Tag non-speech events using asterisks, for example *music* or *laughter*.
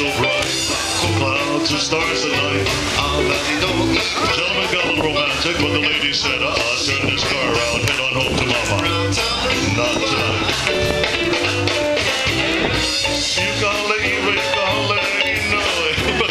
the stars tonight. Gentlemen got a little romantic, but the lady said, uh-uh, turn this car around, head on home to mama. Not tonight. You you no. *laughs* But